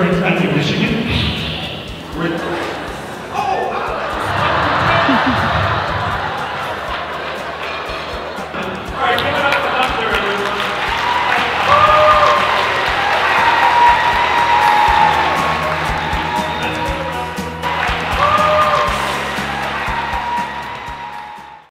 friends back Michigan.